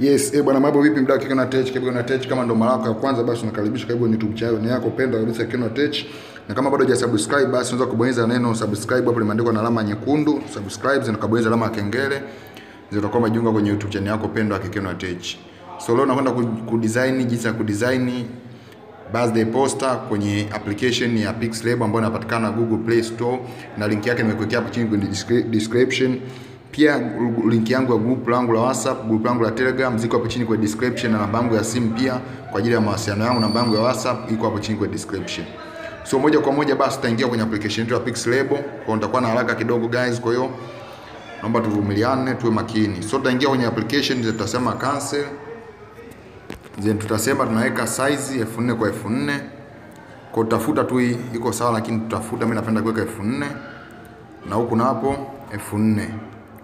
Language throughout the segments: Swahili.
Yes, eh bwana mambo vipi mdau Kikena Tech, Kikena Tech kama ndo mara yako ya kwanza basi unakaribisha karibu YouTube channel ni yako pendwa kabisa Kikena Tech. Na kama bado hujasubscribe basi unaweza kubonyeza neno subscribe hapo limeandikwa na alama nyekundu, subscribe na kubonyeza alama ya kengele. Zitakuwa majiunga kwenye YouTube channel yako pendwa Kikeno Tech. So leo nakwenda kudesign jinsi ya kudesign birthday poster kwenye application ya Pixlab ambayo inapatikana Google Play Store na link yake nimekuwekea hapo chini kwenye description. Pia link yangu ya group langu la WhatsApp, group langu la Telegram ziko hapo chini kwa description na namba yangu ya simu pia kwa ajili ya mawasiliano yangu, namba yangu ya WhatsApp iko hapo chini kwa description. So moja kwa moja basi tutaingia kwenye application yetu ya Pixlab. Kwa nitakuwa na haraka kidogo guys, kwa hiyo naomba tuvumiliane, tuwe makini. So tutaingia kwenye application, tutasema cancel. Then tutasema tunaweka size 4000 kwa 4000. Kwa utafuta tu iko sawa, lakini tutafuta, mimi napenda kuweka 4000 na huku na hapo 4000.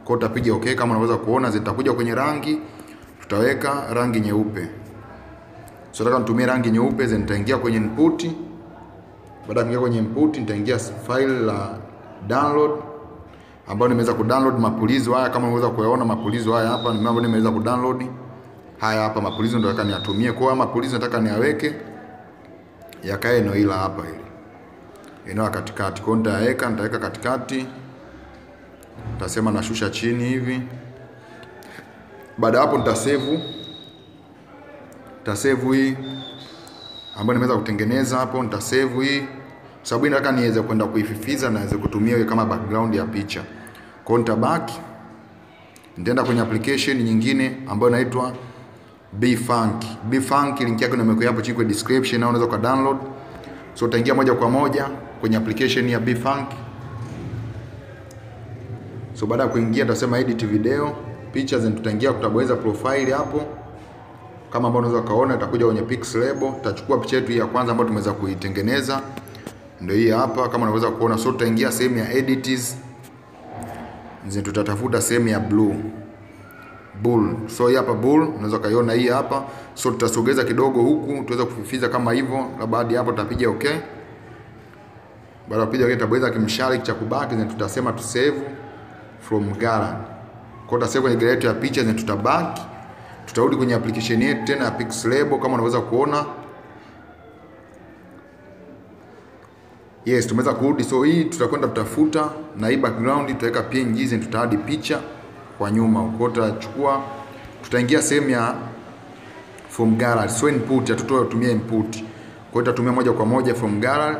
Kwa utapiga okay, kama unaweza kuona zitakuja kwenye rangi, tutaweka rangi nyeupe. So nataka nitumie rangi nyeupe, then nitaingia kwenye input. Baada ya kuingia kwenye input, nitaingia file la download ambayo nimeweza kudownload mapulizo haya, kama unaweza kuyaona mapulizo haya hapa, ni mambo nimeweza kudownload haya hapa. Mapulizo ndio nataka niyatumie, kwa hiyo mapulizo nataka niyaweke yakae eneo hili hapa, hili eneo katikati. Kwa hiyo nitaweka, nitaweka katikati Nitasema nashusha chini hivi. Baada hapo nitasevu, nitasevu hii ambayo nimeweza kutengeneza hapo, nitasevu hii sababu nataka niweze kwenda kuififiza na niweze kutumia hiyo kama background ya picha. Kwa hiyo nitabaki, nitaenda kwenye application nyingine ambayo inaitwa Bfunk. Bfunk link yake nimekuweka hapo chini kwa description, au unaweza ka download. So utaingia moja kwa moja kwenye application ya Bfunk. So baada ya kuingia tutasema edit video pictures, and tutaingia kutabweza profile hapo, kama ambavyo unaweza kaona, itakuja kwenye Pixlab. Tutachukua picha yetu ya kwanza ambayo tumeweza kuitengeneza, ndio hii hapa, kama unaweza kuona. So tutaingia sehemu ya edits, nzi, tutatafuta sehemu ya blue bull. So hii hapa bull, unaweza kaiona hii hapa. So tutasogeza kidogo huku tuweza kufifiza kama hivyo, na baada hapo tutapiga okay. Baada ya kupiga okay, tutabonyeza kimshale cha kubaki, then tutasema tu save from gallery. Kwa tutasave kwenye gallery yetu ya picha na tutabaki. Tutarudi kwenye application yetu tena ya Pixlabo kama unaweza kuona. Yes, tumeweza kurudi. So hii tutakwenda tutafuta na hii background tutaweka PNG na tutaadi picha kwa nyuma. Kwa tutachukua tutaingia sehemu ya from gallery. So input hatutotumia input. Kwa hiyo tutatumia moja kwa moja from gallery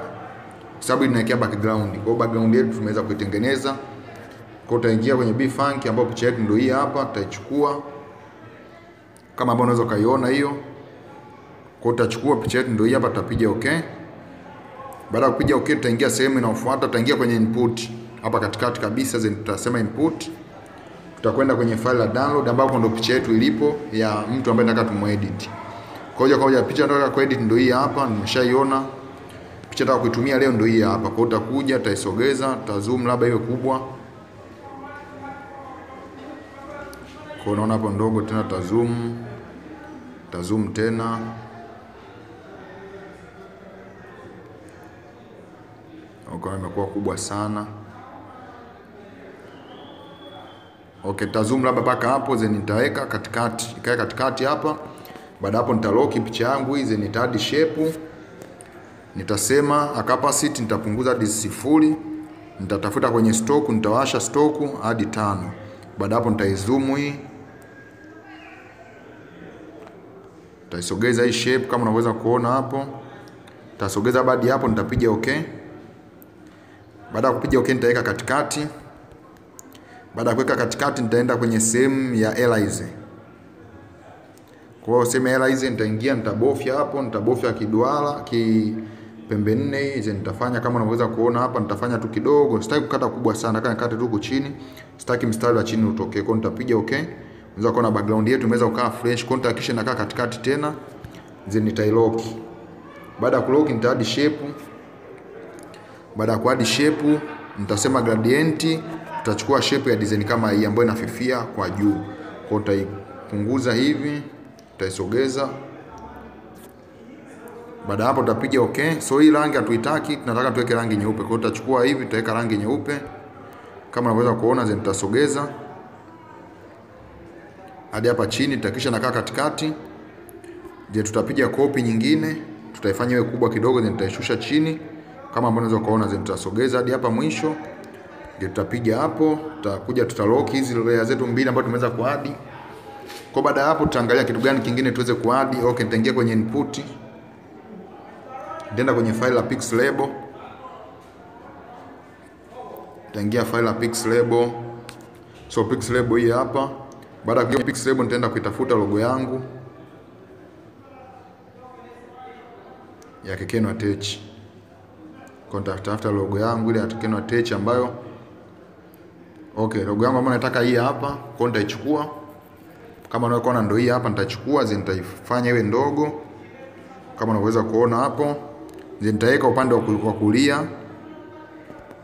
sababu inawekea background. Kwa hiyo background yetu tumeweza kuitengeneza kwa utaingia kwenye Bfunk ambayo picha yetu ndio hii hapa, tutaichukua kama ambao unaweza kaiona hiyo. Kwa utachukua picha yetu ndio hii hapa, tutapiga okay. Baada ya kupiga okay, tutaingia sehemu inayofuata, tutaingia kwenye input hapa katikati kabisa, then tutasema input. Tutakwenda kwenye file la download ambapo ndio picha yetu ilipo ya mtu ambaye nataka tumuedit. Kwa hiyo kwa hiyo picha nataka kuedit ndio hii hapa, nimeshaiona. Picha nataka kuitumia leo ndio hii hapa. Kwa hiyo utakuja, utaisogeza, utazoom labda iwe kubwa kwa unaona hapo ndogo tena, tazoom tazoom tena, Okay, imekuwa kubwa sana. Okay, tazoom labda mpaka hapo, then nitaweka katikati, ikae katikati hapa. Baada hapo nitalock picha yangu hii, then nitaadi shape, nitasema capacity nitapunguza hadi sifuri, nitatafuta kwenye stock, nitawasha stock hadi tano. Baada hapo nitaizoom hii taisogeza hii shape kama unaweza kuona hapo, tasogeza baada hapo, nitapiga okay. Baada ya kupiga okay, nitaweka katikati. Baada ya kuweka katikati, nitaenda kwenye sehemu ya elize. Kwa hiyo sehemu ya elize nitaingia, nitabofya hapo, nitabofya kiduara ki pembe nne hizi, nitafanya kama unaweza kuona hapa, nitafanya tu kidogo, sitaki kukata kubwa sana, kama nikate tu chini, sitaki mstari wa chini utokee. Kwa nitapiga okay. Unaweza kuona background yetu imeweza kukaa fresh. Kwa hiyo kisha nakaa katikati tena, then nitailock. Baada ya kulock nitaadi shape. Baada ya kuadi shape, nitasema gradient, tutachukua shape ya design kama hii ambayo inafifia kwa juu. Kwa hiyo utaipunguza hivi, utaisogeza. Baada hapo tutapiga okay. So hii rangi hatuitaki, tunataka tuweke rangi nyeupe. Kwa hiyo tutachukua hivi, tutaweka rangi nyeupe kama unaweza kuona, then tutasogeza hadi hapa chini, tutakisha nakaa katikati. Je, tutapiga kopi nyingine, tutaifanya iwe kubwa kidogo, then tutaishusha chini kama ambavyo unaweza kuona, then tutasogeza hadi hapa mwisho. Je, tutapiga hapo, tutakuja tutalock hizi layer zetu mbili ambazo tumeweza kuadi. Kwa baada ya hapo, tutaangalia kitu gani kingine tuweze kuadi. Okay, nitaingia kwenye input, nitaenda kwenye file la Pixlable, nitaingia file la Pixlable. So Pixlable hii hapa. Baada ya kuingia Pixlable, nitaenda kuitafuta logo yangu ya Kekeno Tech. Kwa nitatafuta logo yangu ile ya Kekeno Tech ambayo okay, logo yangu ambayo nataka hii hapa, kwa nitaichukua kama unaona ndio hii hapa, nitachukua zi nitaifanya iwe ndogo kama unaweza kuona hapo, zi nitaweka upande wa kulia,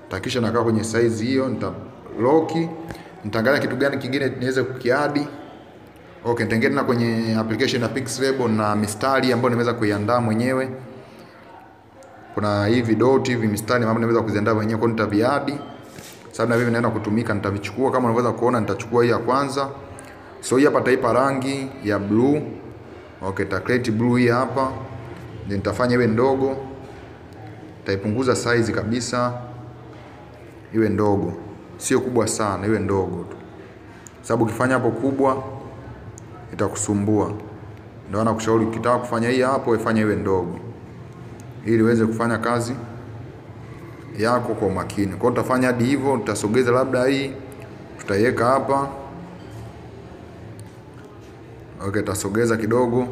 takisha nakaa kwenye size hiyo, nita lock. Nitaangalia kitu gani kingine niweze kukiadi. Okay, nitaingia tena kwenye application ya Pixlab na mistari ambayo nimeweza kuiandaa mwenyewe. Kuna hivi dot hivi mistari ambayo nimeweza kuziandaa mwenyewe, kwa nitaviadi sababu na mimi naenda kutumika, nitavichukua kama unaweza kuona, nitachukua hii ya kwanza So hii hapa taipa rangi ya blue. Okay, ta create blue hii hapa. Then nitafanya iwe ndogo. Taipunguza size kabisa. Iwe ndogo. Sio kubwa sana, iwe ndogo tu. Sababu ukifanya hapo kubwa itakusumbua. Ndio na kushauri ukitaka kufanya hii hapo ifanye iwe ndogo. Ili uweze kufanya kazi yako kwa umakini. Kwa hiyo tutafanya hadi hivyo, tutasogeza labda hii tutaiweka hapa. Okay, tutasogeza kidogo,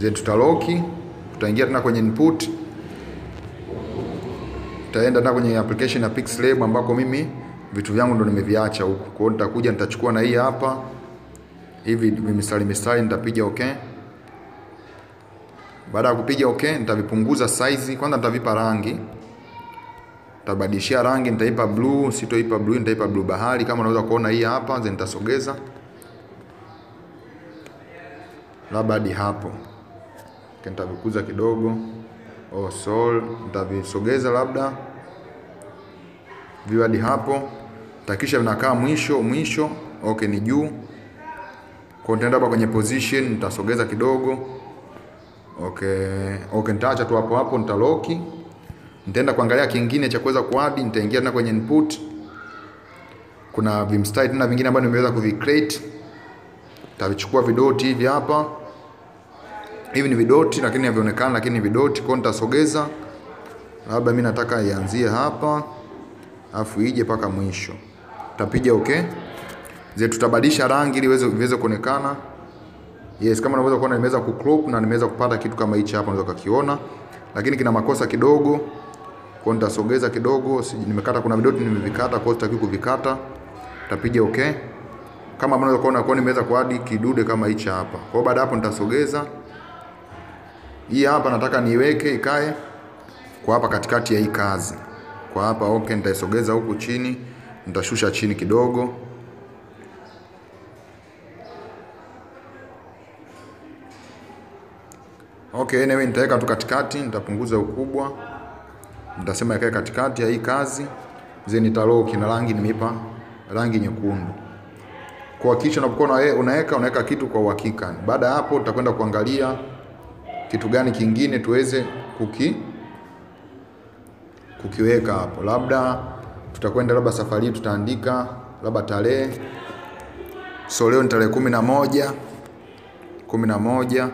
then tutaloki, tutaingia tena kwenye input, tutaenda tena kwenye application ya PixLab ambako mimi vitu vyangu ndo nimeviacha huko. Kwa hiyo nitakuja nitachukua na hii hapa. Hivi mistari mistari, nitapiga okay. Baada ya kupiga okay, nitavipunguza size. Kwanza, nitavipa rangi, nitabadilishia rangi, nitaipa blue, sitoipa blue, nitaipa blue bahari. Kama unaweza kuona hii hapa, then nitasogeza. Labda hadi hapo. Nitavikuza kidogo. Oh, sol. Nitavisogeza labda. Viwadi hapo, takisha vinakaa mwisho mwisho. Okay, ni juu kwa nitaenda hapa kwenye position, nitasogeza kidogo. Okay, okay, nitaacha tu hapo hapo, nitaloki. Nitaenda kuangalia kingine cha kuweza kuadi, nitaingia tena kwenye input. Kuna vimstyle tena vingine ambavyo nimeweza kuvicreate Nitavichukua vidoti hivi hapa. Hivi ni vidoti lakini havionekani, lakini ni vidoti. Kwa nitasogeza, labda mimi nataka ianzie hapa afu ije mpaka mwisho. Tapiga okay. ze tutabadilisha rangi ili iweze kuonekana. Yes, kama unaweza kuona nimeweza kucrop na nimeweza kupata kitu kama hichi hapa, unaweza kukiona, lakini kina makosa kidogo. Kwa nitasogeza kidogo, nimekata kuna vidoti nimevikata, kwa sitaki kuvikata. Tapiga okay kama unaweza kuona kwa nimeweza kuadi kidude kama hichi hapa. Kwa baada hapo nitasogeza hii hapa, nataka niweke ikae kwa hapa katikati ya hii kazi, kwa hapa okay. Nitaisogeza huku chini, nitashusha chini kidogo. Okay, anyway nitaweka tu katikati, nitapunguza ukubwa, nitasema ikae katikati ya hii kazi, zeni nitaloki na rangi nimeipa rangi nyekundu kuhakikisha unapokuwa unaweka unaweka kitu kwa uhakika. Baada ya hapo, tutakwenda kuangalia kitu gani kingine tuweze kuki kukiweka hapo. Labda tutakwenda labda safari hii tutaandika labda tarehe, so leo ni tarehe kumi na moja. Kumi na moja.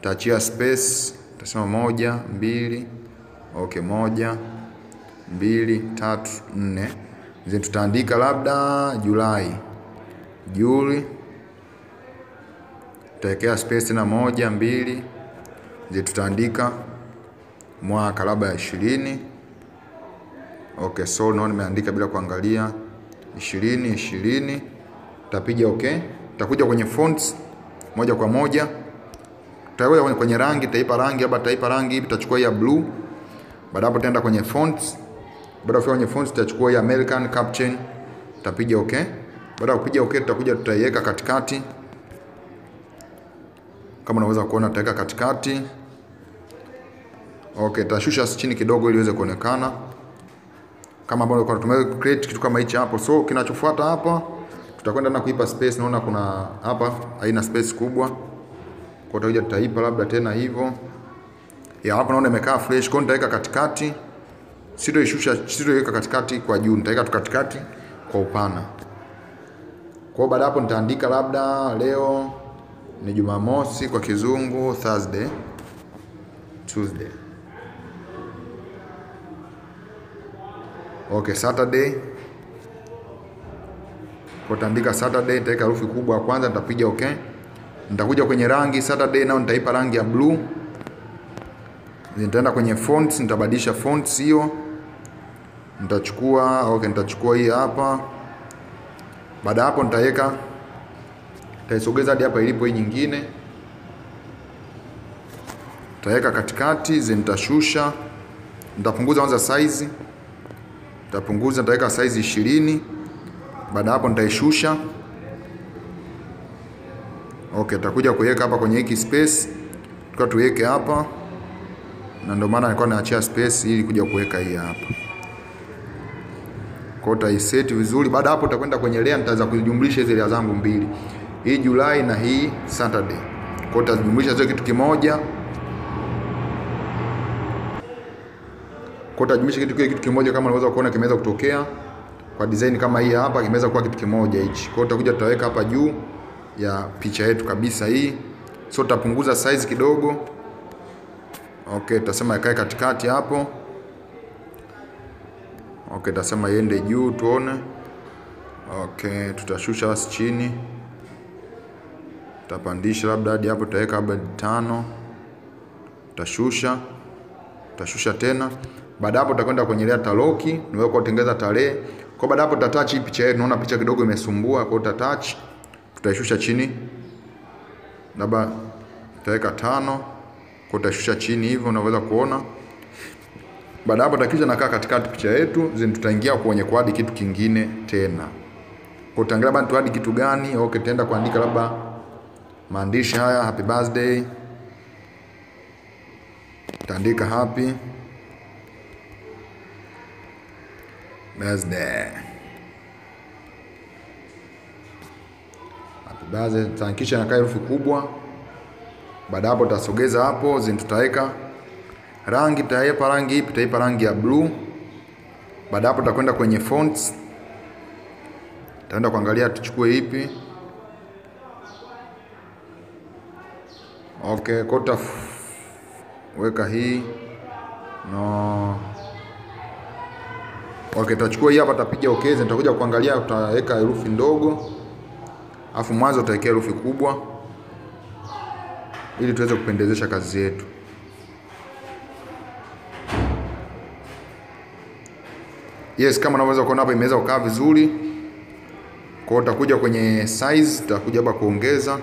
Taachia space, tasema moja mbili, okay, moja mbili tatu nne, then tutaandika labda Julai. Juli. Tutawekea space tena moja mbili, then tutaandika mwaka labda ishirini. Okay, so naona nimeandika bila kuangalia ishirini ishirini, tapiga okay. Takuja kwenye fonts moja kwa moja, tutakuja kwenye rangi, taipa rangi hapa, taipa rangi hivi, tutachukua ya blue. Baada hapo tutaenda kwenye fonts, baada ya kwenye fonts tutachukua ya American Caption, tapiga okay. Baada kupiga okay, tutakuja tutaiweka katikati, kama unaweza kuona, tutaweka katikati. Okay, tutashusha chini kidogo ili iweze kuonekana kama ambavyo kwa tumeweza create kitu kama hichi hapo. So kinachofuata hapa tutakwenda na kuipa space. Naona kuna hapa haina space kubwa, kwa hiyo tutaipa labda tena hivyo ya hapa, naona imekaa fresh, kwa nitaweka katikati, sitoishusha, sitoiweka katikati kwa juu, nitaweka tu katikati kwa upana. Kwa baada hapo nitaandika labda leo ni Jumamosi kwa kizungu Thursday, Tuesday. Okay, Saturday. Kwa taandika Saturday, nitaweka herufi kubwa ya kwanza, nitapiga okay. Nitakuja kwenye rangi Saturday nao nitaipa rangi ya blue. Nitaenda kwenye fonts, nitabadilisha fonts hiyo. Nitachukua okay, nitachukua hii hapa. Baada hapo nitaweka nitaisogeza hadi hapa ilipo hii nyingine. Nitaweka katikati, zi nitashusha. Nitapunguza kwanza size. Nitapunguza, nitaweka size ishirini. Baada hapo nitaishusha. Okay, tutakuja kuweka hapa kwenye hiki space. tukiwa tuweke hapa. Na ndio maana nilikuwa naachia space ili kuja kuweka hii hapa. Kwa utaiseti vizuri. Baada hapo utakwenda kwenye layer, nitaanza kujumlisha hizi layer zangu mbili. Hii Julai na hii Saturday. Kwa utajumlisha zote kitu kimoja. Kwa utajumlisha kitu kitu kimoja kama unaweza kuona kimeweza kutokea kwa design kama hii hapa kimeweza kuwa kitu kimoja hichi. Kwa utakuja tutaweka hapa juu ya picha yetu kabisa hii. So tutapunguza size kidogo. Okay, tutasema ikae katikati hapo. Okay, tutasema iende juu tuone. Okay, tutashusha basi chini. Tutapandisha labda hadi hapo tutaweka labda tano. Tutashusha. Tutashusha tena. Baada hapo tutakwenda kwenye ile taloki, niweka kutengeneza tarehe. Kwa baada hapo tutatouch hii picha yetu, naona picha kidogo imesumbua, kwa tutatouch. Tutaishusha chini. Labda tutaweka tano. Kwa tutashusha chini hivyo unaweza kuona. Baada hapo takisha nakaa katikati picha yetu, then tutaingia kwenye kuadi kitu kingine tena. Kwa tutaangalia bado tuadi kitu gani? Okay, tutaenda kuandika labda maandishi haya happy birthday. Tutaandika happy birthday. Happy birthday. Tutaandikisha nakaa herufi kubwa. Baada hapo tutasogeza hapo, zin tutaweka rangi tutaipa rangi ipi? Tutaipa rangi ya blue. Baada hapo tutakwenda kwenye fonts, tutaenda kuangalia tuchukue ipi. Okay, kota weka hii no. Okay, tutachukua hii hapa, tutapiga okay, nitakuja kuangalia, tutaweka herufi ndogo, Alafu mwanzo tutawekea herufi kubwa ili tuweze kupendezesha kazi yetu. Yes, kama unaweza kuona hapa imeweza kukaa vizuri. Kwa hiyo tutakuja kwenye size, tutakuja hapa kuongeza.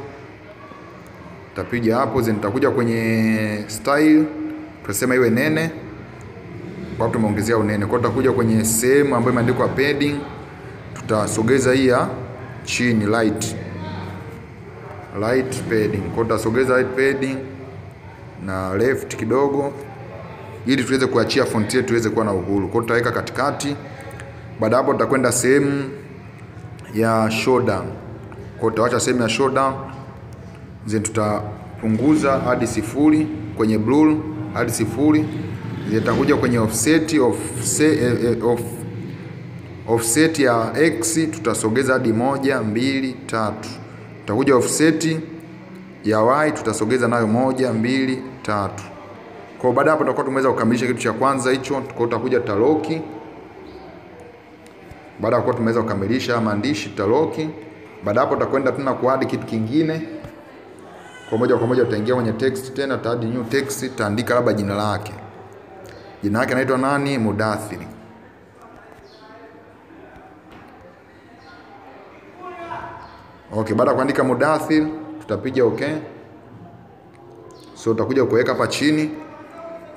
Tutapiga hapo, then tutakuja kwenye style, tutasema iwe nene. Hapo tumeongezea unene. Kwa tutakuja kwenye sehemu ambayo imeandikwa padding, tutasogeza hii ya chini light. Light padding. Kwa tutasogeza light padding na left kidogo ili tuweze kuachia font yetu iweze kuwa na uhuru. Kwa tutaweka katikati. Baada hapo tutakwenda sehemu ya shoulder. Kwa tutaacha sehemu ya shoulder. Then tutapunguza hadi sifuri kwenye blur hadi sifuri. Then tutakuja kwenye offset of, of, offset ya x tutasogeza hadi moja, mbili, tatu. Tutakuja offset ya y tutasogeza nayo moja, mbili, tatu. Kwa baada hapo tutakuwa tumeweza kukamilisha kitu cha kwanza hicho. Kwa tutakuja taloki. Baada ya kuwa tumeweza kukamilisha maandishi taloki, baada hapo tutakwenda tena kuadi kitu kingine. Kwa moja kwa moja utaingia kwenye text tena, tutaadi new text, taandika labda jina lake. Jina lake anaitwa nani? Mudathiri. Okay, baada ya kuandika Mudathir tutapiga okay. So tutakuja kuweka hapa chini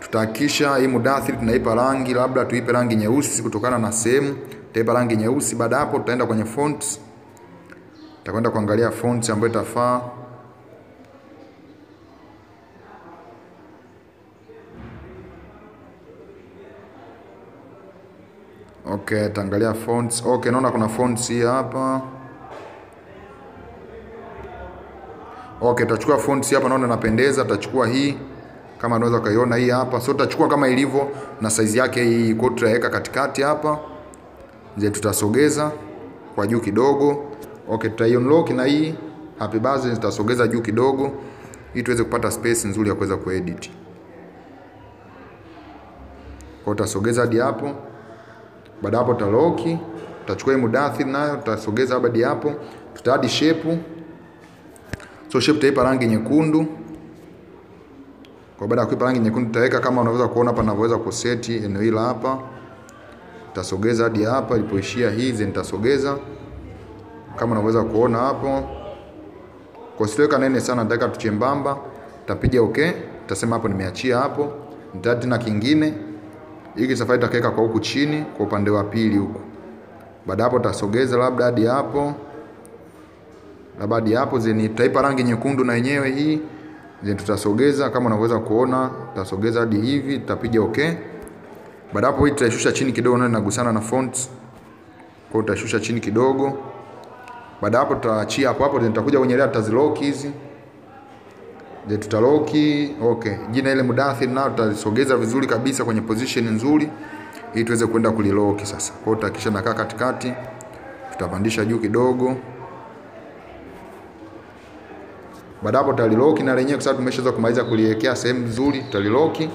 tutahakisha hii Mudathir tunaipa rangi, labda tuipe rangi nyeusi kutokana na sehemu, tutaipa rangi nyeusi. Baada hapo tutaenda kwenye fonts, tutakwenda kuangalia fonts ambayo itafaa. Okay, taangalia fonts. Okay, naona kuna fonts hii hapa. Okay, tutachukua fonts hapa, naona inapendeza. Tutachukua hii kama unaweza kaiona hii hapa, so tutachukua kama ilivyo na size yake hii, kwa tutaweka katikati hapa, je, tutasogeza kwa juu kidogo. Okay, tutai unlock na hii happy birthday tutasogeza juu kidogo, ili tuweze kupata space nzuri ya kuweza kuedit. Kwa utasogeza hadi hapo. Baada hapo tutaloki, tutachukua hii mudathir nayo tutasogeza hadi hapo. Tutaadi shape. So shape tutaipa rangi nyekundu. Kwa baada ya kuipa rangi nyekundu tutaweka kama unaweza kuona hapa ninavyoweza kuseti eneo hili hapa. Tutasogeza hadi hapa ilipoishia hizi nitasogeza kama unaweza kuona hapo. Kwa sitoweka nene sana, nataka tuchembamba. Tutapiga okay. Tutasema hapo nimeachia hapo. Nitaadi na kingine. Hiki safari takaweka kwa huku chini kwa upande wa pili huku. Baada hapo tutasogeza labda hadi hapo. Labda hadi hapo zeni tutaipa rangi nyekundu na yenyewe hii. Zeni tutasogeza kama unaweza kuona, tutasogeza hadi hivi, tutapiga okay. Baada hapo hii tutaishusha chini kidogo na inagusana na font. Kwa hiyo tutashusha chini kidogo. Baada hapo tutaachia hapo hapo, zeni, tutakuja kwenye layer tutazilock hizi. Je, tutaloki. Okay. Jina ile mudathir nao tutasogeza vizuri kabisa kwenye position nzuri ili tuweze kwenda kuliloki sasa. Kwa hiyo nakaa katikati. Tutapandisha juu kidogo. Baada hapo tutaliloki na lenyewe kwa sababu tumeshaweza kumaliza kuliwekea sehemu nzuri, tutaliloki.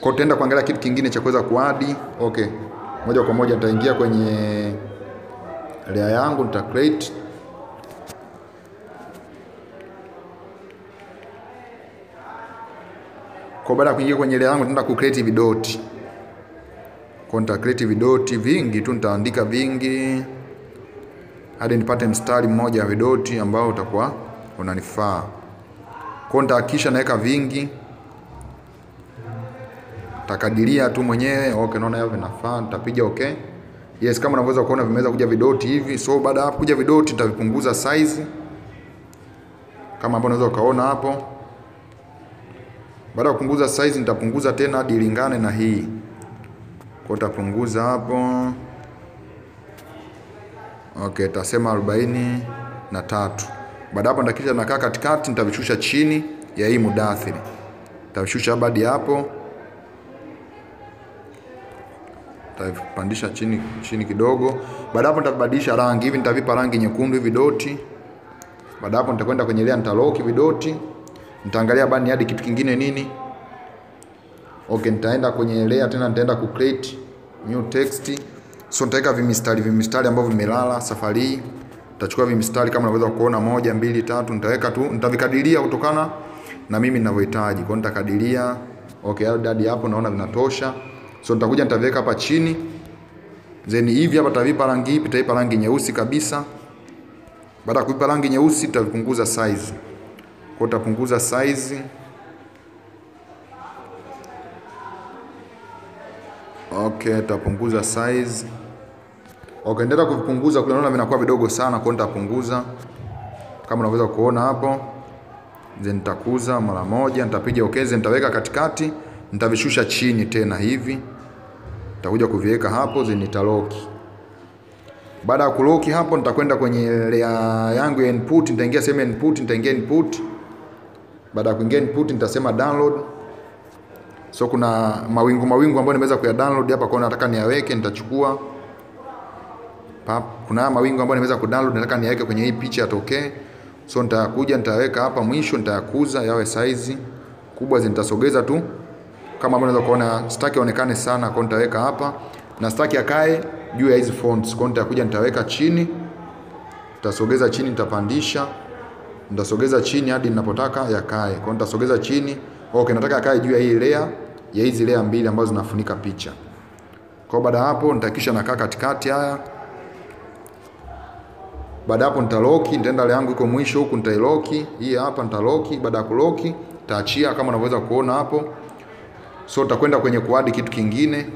Kwa tutaenda kuangalia kitu kingine cha kuweza kuadi. Okay. Moja kwa moja nitaingia kwenye layer yangu nita create Kwa baada ya kuingia kwenye layer yangu nitaenda ku create vidoti. Kwa nita create vidoti vingi tu, nitaandika vingi hadi nipate mstari mmoja wa vidoti ambao utakuwa unanifaa. Kwa nitahakisha naweka vingi. Takadiria tu mwenyewe. Okay, naona hapo vinafaa, nitapiga okay. Yes, kama unavyoweza kuona vimeweza kuja vidoti hivi. So baada ya kuja vidoti nitavipunguza size. Kama ambavyo unaweza ukaona hapo. Baada ya kupunguza size nitapunguza tena hadi ilingane na hii. Kwa utapunguza hapo. Okay, tasema arobaini na tatu. Baada hapo nitakisha nakaa katikati, nitavishusha chini ya hii mudathiri. Nitavishusha hadi hapo. Nitavipandisha chini chini kidogo. Baada hapo nitabadilisha rangi. Hivi nitavipa rangi nyekundu hivi doti. Baada hapo nitakwenda kwenye layer nitalock vidoti. Nitaangalia bani hadi kitu kingine nini. Okay, nitaenda kwenye layer tena nitaenda ku create new text. So nitaweka vimistari vimistari ambavyo vimelala safari hii. Nitachukua vimistari kama unaweza kuona moja, mbili, tatu, nitaweka tu, nitavikadiria kutokana na mimi ninavyohitaji. Kwa nitakadiria. Okay, hadi hapo naona vinatosha. So nitakuja nitaviweka hapa chini. Then hivi hapa tavipa rangi ipi? Taipa rangi nyeusi kabisa. Baada ya kuipa rangi nyeusi tutapunguza size. Kwa utapunguza size. Okay, tutapunguza size. Okay, ndio kuvipunguza kule naona vinakuwa vidogo sana, kwa nitapunguza kama unaweza kuona hapo. Then nitakuza mara moja, nitapiga okay, then nitaweka katikati, nitavishusha chini tena hivi. Nitakuja kuviweka hapo, then nitaloki. Baada ya kuloki hapo, nitakwenda kwenye layer yangu ya input, nitaingia sehemu ya input, nitaingia input. Baada ya kuingia input, nitasema download. So kuna mawingu mawingu ambayo nimeweza kuya download hapa, kwa nataka niyaweke, nitachukua. Kuna mawingu ambayo nimeweza kudownload, nataka niyaweke kwenye hii picha yatokee. So nitakuja nitaweka hapa mwisho, nitayakuza yawe size kubwa, nitasogeza tu kama ambavyo unaweza kuona, sitaki aonekane sana, kwa nitaweka hapa na sitaki akae juu ya hizi fonts. Kwa nitakuja nitaweka chini, nitasogeza chini, nitapandisha, nitasogeza chini hadi ninapotaka yakae. Kwa nitasogeza chini. Okay, nataka yakae juu ya hii layer ya hizi layer mbili ambazo zinafunika picha. Kwa baada hapo nitakisha nakaa katikati haya. Baada hapo nitaloki, nitaenda layer yangu iko mwisho huku nitailoki. Hii hapa nitaloki, baada ya kuloki nitaachia kama unaweza kuona hapo. So tutakwenda kwenye kuadi kitu kingine.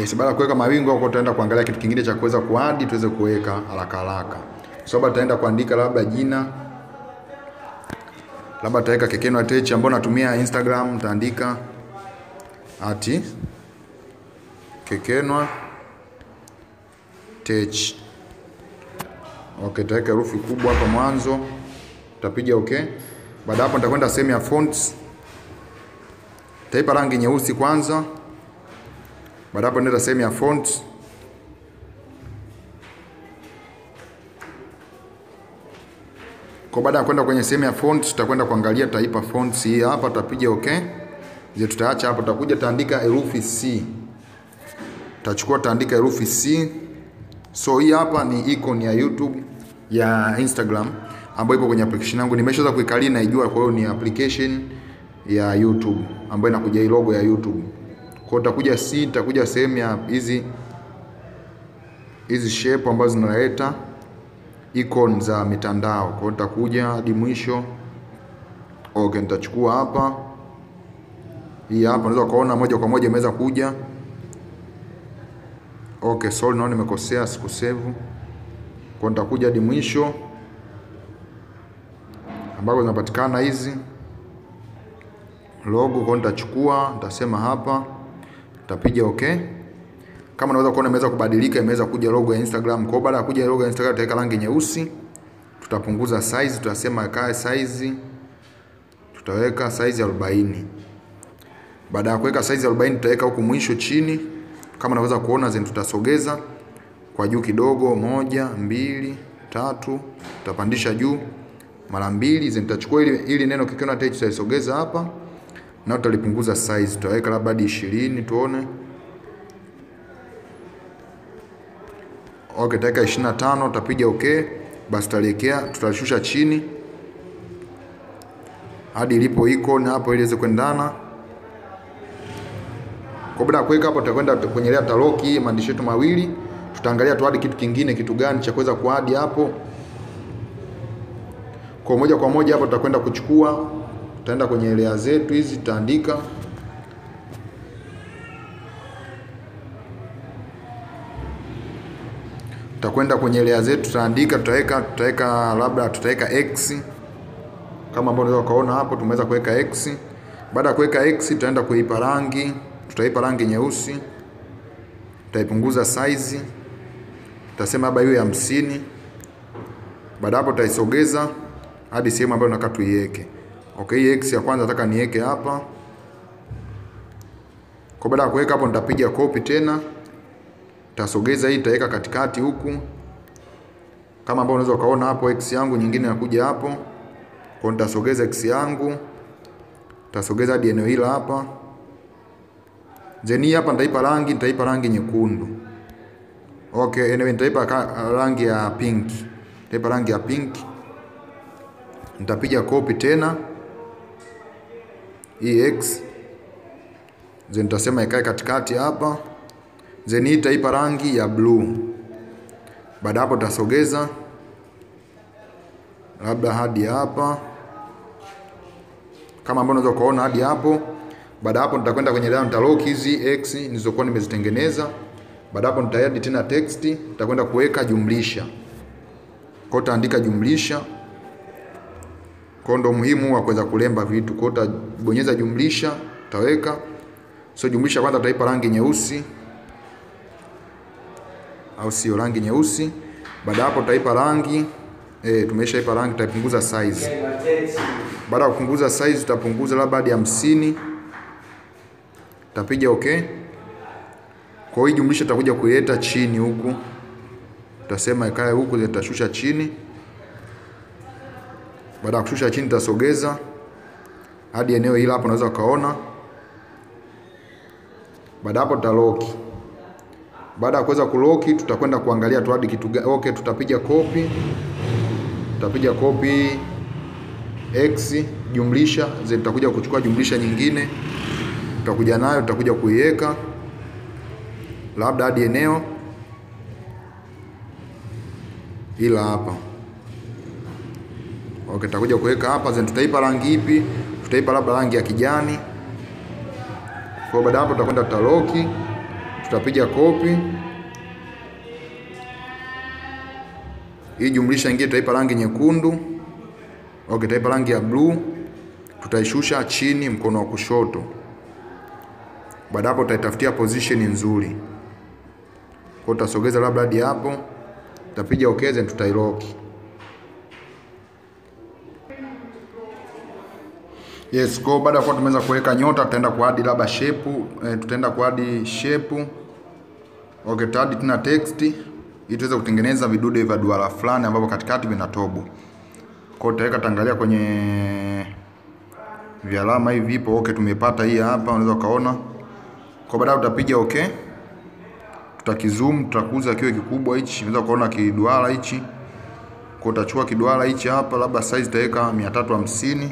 Yes, baada ya kuweka mawingu huko tutaenda kuangalia kitu kingine cha kuweza kuadi tuweze kuweka haraka haraka. So baada tutaenda kuandika labda jina. Labda tutaweka Kekeno Tech ambao natumia Instagram, taandika ati Kekenwa Tech. Okay, taweka herufi kubwa hapa mwanzo, tapiga okay. Baada hapo nitakwenda sehemu ya fonts, taipa rangi nyeusi kwanza. Baada hapo nenda sehemu ya fonts, kwa baada ya kwenda kwenye sehemu ya fonts, tutakwenda kuangalia taipa fonts hii hapa, tutapiga okay. Je, tutaacha hapo, tutakuja taandika herufi C, tutachukua taandika herufi C. So hii hapa ni icon ya YouTube ya Instagram ambayo ipo kwenye application yangu. Nimeshaweza kuikalia naijua, kwa hiyo ni application ya YouTube ambayo inakuja hii logo ya YouTube. Kwa utakuja C, utakuja sehemu ya hizi hizi shape ambazo zinaleta icon za mitandao. Kwa hiyo nitakuja hadi mwisho. Okay, nitachukua hapa hii hapa, unaweza kuona moja kwa moja imeweza kuja. Okay, sorry, naona nimekosea, sikusave. Kwa nitakuja hadi mwisho ambapo zinapatikana hizi logo. Kwa nitachukua, nitasema hapa, nitapiga okay. Kama unaweza kuona imeweza kubadilika, imeweza kuja logo ya Instagram. Kwa baada ya kuja logo ya Instagram, tutaweka rangi nyeusi, tutapunguza size, tutasema kae size, tutaweka size 40. Baada ya kuweka size 40, tutaweka huku mwisho chini kama unaweza kuona zen, tutasogeza kwa juu kidogo, moja, mbili, tatu, tutapandisha juu mara mbili. Zen, tutachukua ili, ili neno kikiona tech tutaisogeza hapa na tutalipunguza size, tutaweka labda hadi 20 tuone. Okay, tutaweka 25, tutapiga okay, basi tutaliwekea, tutalishusha chini. Hadi ilipo icon hapo ili iweze kuendana. Kwa baada ya kuweka hapo, tutakwenda kwenye ile taloki maandishi yetu mawili, tutaangalia tuadi kitu kingine, kitu gani cha kuweza kuadi hapo. Kwa moja kwa moja hapo tutakwenda kuchukua, tutaenda kwenye layer zetu hizi, tutaandika tutakwenda kwenye layer zetu, tutaandika, tutaweka tutaweka labda tutaweka x kama ambavyo unaweza kuona hapo, tumeweza kuweka x. Baada ya kuweka x, tutaenda kuipa rangi tutaipa rangi nyeusi, tutaipunguza size, tutasema labda iwe hamsini. Baada hapo tutaisogeza hadi sehemu ambayo tunataka tuiweke. Okay, x ya kwanza nataka niweke hapa. Kwa baada ya kuweka hapo, nitapiga copy tena, tasogeza hii, nitaweka katikati huku kama ambavyo unaweza ukaona hapo. X yangu nyingine inakuja hapo, kwa nitasogeza x yangu, tasogeza hadi eneo hili hapa Zeni hapa nitaipa rangi, nitaipa rangi nyekundu. Okay, anyway nitaipa rangi ya pink. Nitaipa rangi ya pink. Nitapiga copy tena. Hii X. Then nitasema ikae katikati hapa. Then hii itaipa rangi ya blue. Baada hapo tasogeza labda hadi hapa. Kama ambavyo unaweza kuona hadi hapo. Baada hapo nitakwenda kwenye down nitalock hizi x nilizokuwa nimezitengeneza. Baada hapo nitaedit tena text, nitakwenda kuweka jumlisha. Kwa utaandika jumlisha. Kwa ndo muhimu wa kuweza kulemba vitu. Kwa utabonyeza jumlisha, utaweka. So jumlisha kwanza utaipa rangi nyeusi. Au sio rangi nyeusi. Baada hapo utaipa rangi eh, tumeshaipa rangi, tutaipunguza size. Baada ya kupunguza size tutapunguza labda hadi hamsini Utapiga okay. Kwa hiyo jumlisha tutakuja kuileta chini huku, tutasema ikae huku, tutashusha chini. Baada ya kushusha chini, tasogeza hadi eneo hili hapo, unaweza ukaona. Baada hapo tutaloki. Baada ya kuweza kuloki, tutakwenda kuangalia tu hadi kitu gani. Okay, tutapiga copy, tutapiga copy x jumlisha, zitakuja kuchukua jumlisha nyingine tutakuja nayo tutakuja kuiweka labda hadi eneo ila hapa. Okay, tutakuja kuweka hapa, then tutaipa rangi ipi? Tutaipa labda rangi ya kijani. Kwa baada hapo tutakwenda tutaloki, tutapiga copy hii jumlisha ingine tutaipa rangi nyekundu. Okay, tutaipa rangi ya blue, tutaishusha chini mkono wa kushoto. Baada hapo tutaitafutia position nzuri. Kwa tutasogeza labda hadi hapo, tutapiga okay, then tutailock. Yes, kwa baada ya kuwa tumeweza kuweka nyota, tutaenda kuadi labda shape, eh, tutaenda kuadi shape. Okay, tutaadi tena text ili tuweze kutengeneza vidude vya duara fulani ambapo katikati vina tobo. Kwa tutaweka tangalia kwenye vialama hivi vipo. Okay, tumepata hii hapa, unaweza ukaona. Kwa baadaye utapiga okay. Tutakizoom, tutakuza kiwe kikubwa hichi. Unaweza kuona kiduara hichi. Kwa utachukua kiduara hichi hapa, labda size tutaweka 350.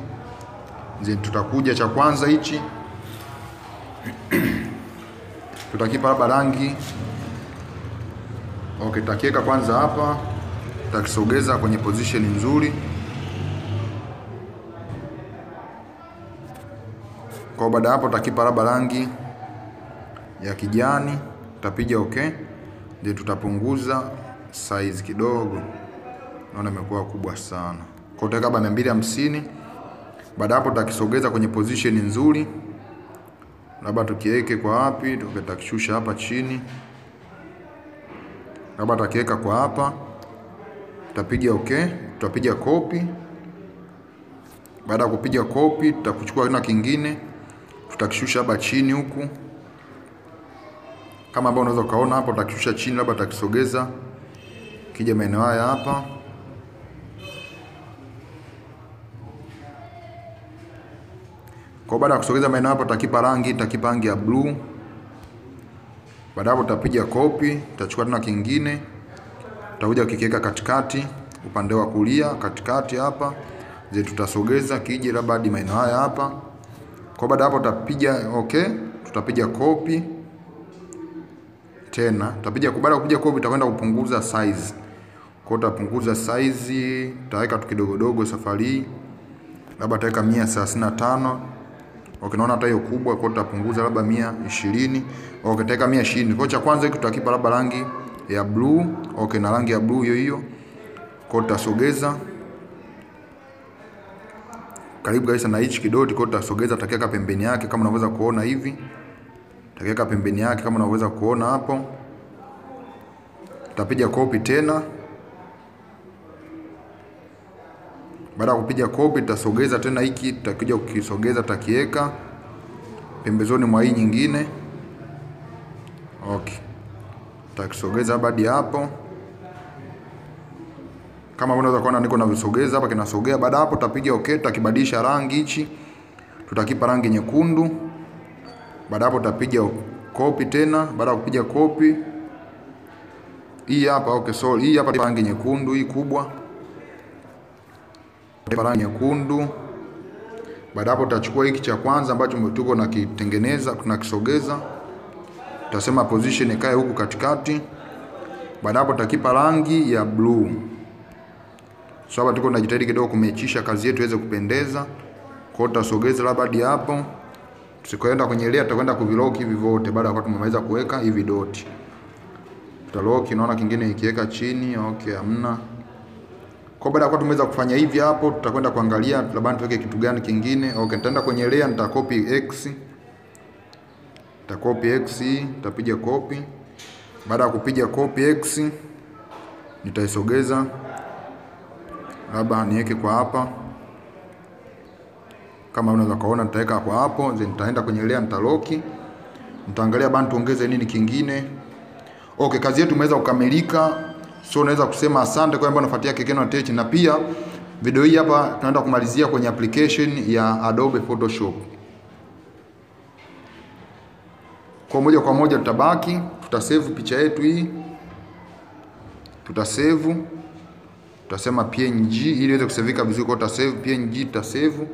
Tutakuja cha kwanza hichi. Tutakipa labda rangi. Okay, tutakiweka kwanza hapa. Tutakisogeza kwenye position nzuri. Kwa baada hapo tutakipa labda rangi ya kijani, tutapiga okay, ndio tutapunguza size kidogo, naona imekuwa kubwa sana. Kwa utaweka labda 250. Baada hapo tutakisogeza kwenye position nzuri, labda tukiweke kwa wapi, tutakishusha hapa chini, labda tutakiweka kwa hapa, tutapiga okay, tutapiga copy. Baada ya kupiga copy, tutakuchukua na kingine. Tutakishusha hapa chini huku. Kama ambavyo unaweza ukaona hapo, tutakishusha chini, labda tutakisogeza. Kija maeneo haya hapa. Kwa baada ya kusogeza maeneo hapo, tutakipa rangi, tutakipa rangi ya blue. Baada hapo, tutapiga copy, tutachukua tena kingine, tutakuja kukiweka katikati, upande wa kulia katikati hapa, je, tutasogeza kije labda hadi maeneo haya hapa. Kwa baada hapo tutapiga okay, tutapiga copy tena, tutapiga baada kupiga copy tutakwenda kupunguza size. Kwa tutapunguza size, tutaweka tu kidogo dogo safari hii. Labda tutaweka 135. Okay, naona hata hiyo kubwa, kwa tutapunguza labda 120. Okay, tutaweka 120. Kwa cha kwanza hiki tutakipa labda rangi ya blue. Okay, na rangi ya blue hiyo hiyo. Kwa tutasogeza karibu kabisa na hichi kidoti, kwa tutasogeza, tutakiweka pembeni yake kama unaweza kuona hivi, tutakiweka pembeni yake kama unaweza kuona hapo. Tutapiga copy tena. Baada ya kupiga copy, tutasogeza tena hiki, tutakuja kukisogeza, tutakiweka pembezoni mwa hii nyingine. Okay, tutakisogeza hadi hapo kama unaweza kuona niko na visogeza hapa kinasogea. Baada hapo tutapiga okay, tutakibadilisha rangi hichi, tutakipa rangi nyekundu. Baada hapo tutapiga copy tena. Baada ya kupiga copy hii hapa okay, so hii hapa rangi nyekundu hii kubwa, rangi nyekundu. Baada hapo tutachukua hiki cha kwanza ambacho tuko na tunakisogeza, tutasema position ikae huku katikati. Baada hapo tutakipa rangi ya blue. So hapa tuko tunajitahidi kidogo kumechisha kazi yetu iweze kupendeza. Kwa tutasogeza labda hadi hapo. Tusikoenda kwenye layer tutakwenda kuvilock hivi vyote baada ya tumemaliza kuweka hivi doti. Tutalock, naona kingine ikiweka chini, okay, hamna. Kwa baada ya kuwa tumeweza kufanya hivi hapo, tutakwenda kuangalia labda tuweke kitu gani kingine. Okay, nitaenda kwenye layer nitakopi x. Nitakopi x, nitapiga copy. Baada ya kupiga copy x, nitaisogeza labda niweke kwa hapa, kama unaweza kaona, nitaweka kwa hapo, then nitaenda kwenye layer, nitaloki, nitaangalia bana, tuongeze nini kingine. Okay, kazi yetu imeweza kukamilika, so unaweza kusema asante kwa ambao unafuatia Kekeno Tech, na pia video hii hapa tunaenda kumalizia kwenye application ya Adobe Photoshop. Kwa moja kwa moja tutabaki, tutasave picha yetu hii, tutasave tutasema PNG ili iweze kusevika vizuri, kwa tutasave PNG, tutasave.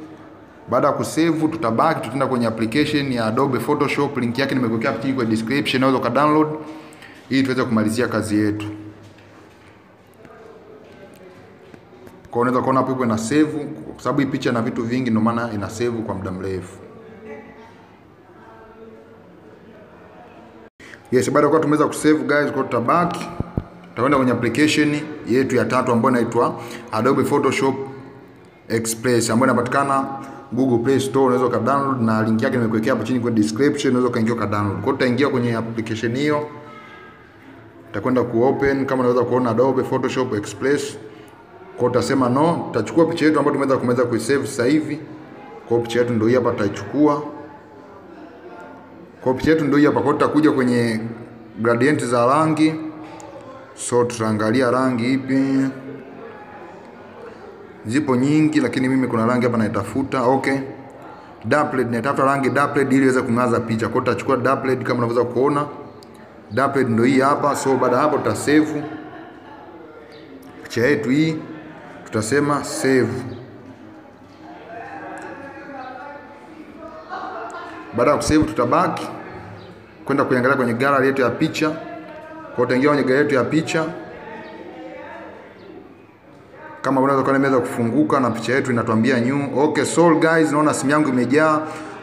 Baada ya kusave, tutabaki tutaenda kwenye application ya Adobe Photoshop, link yake nimekuwekea chini kwa description, unaweza ka download ili tuweze kumalizia kazi yetu. Kwa unaweza kuona hapo ipo ina save, kwa sababu hii picha na vitu vingi, ndio maana ina save kwa muda mrefu. Yes, baada ya kuwa tumeweza kusave guys, kwa tutabaki tutaenda kwenye application yetu ya tatu ambayo inaitwa Adobe Photoshop Express ambayo inapatikana Google Play Store, unaweza ka download na link yake nimekuwekea hapo chini kwa description, unaweza kaingia ka download. Kwa utaingia kwenye application hiyo. utakwenda kuopen kama unaweza kuona Adobe Photoshop Express. Kwa utasema no, tutachukua picha yetu ambayo tumeweza kumeza kuisave sasa hivi. Kwa picha yetu ndio hii hapa tutaichukua. Kwa picha yetu ndio hii hapa. Kwa tutakuja kwenye gradient za rangi. So tutaangalia rangi ipi. Zipo nyingi lakini mimi kuna rangi hapa naitafuta. Okay. Dark red natafuta rangi dark ili iweze kung'aza picha. Kwa tutachukua dark kama unaweza kuona. Dark ndio hii hapa. So baada hapo tutasave picha yetu hii, tutasema save. Baada ya kusave, tutabaki kwenda kuangalia kwenye gallery yetu ya picha. Kwa utaingia kwenye gallery yetu ya picha kama unaweza kuona imeweza kufunguka na picha yetu inatuambia new. Okay, so guys, naona simu yangu imejaa.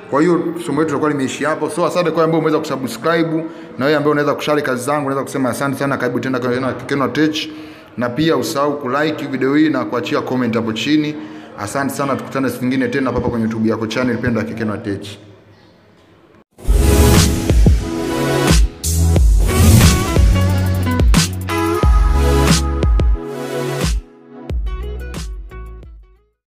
Kwa hiyo somo letu litakuwa limeishi hapo. So asante kwa ambao umeweza kusubscribe na wewe ambao unaweza kushare kazi zangu, unaweza kusema asante sana, karibu tena kwa Kenwa Tech. Na pia usahau kulike video hii na kuachia comment hapo chini. Asante sana, tukutane siku nyingine tena papa kwenye YouTube yako channel pendwa Kenwa Tech.